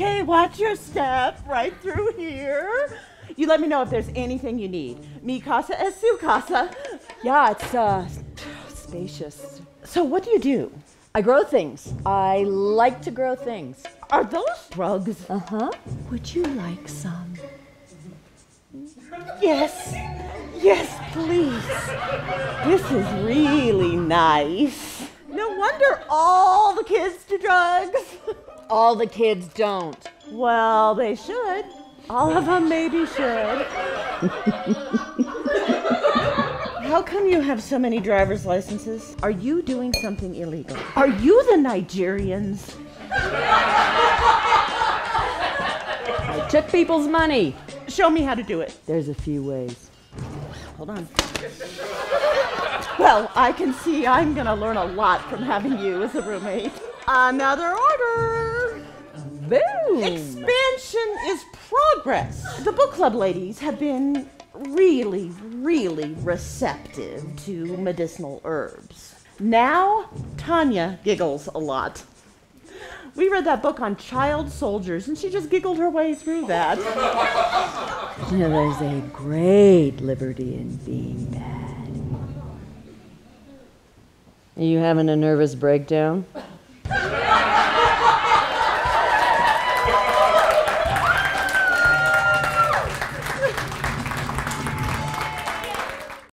Okay, watch your step right through here. You let me know if there's anything you need. Mi casa es su casa. Yeah, it's uh spacious. So what do you do? I grow things. I like to grow things. Are those drugs? Uh-huh. Would you like some? Yes. Yes, please. This is really nice. No wonder all the kids. All the kids don't. Well, they should. All of them maybe should. How come you have so many driver's licenses? Are you doing something illegal? Are you the Nigerians? I took people's money. Show me how to do it. There's a few ways. Hold on. Well, I can see I'm gonna learn a lot from having you as a roommate. Another order. Boom! Expansion is progress. The book club ladies have been really, really receptive to medicinal herbs. Now, Tanya giggles a lot. We read that book on child soldiers, and she just giggled her way through that. You know, there's a great liberty in being bad. Are you having a nervous breakdown?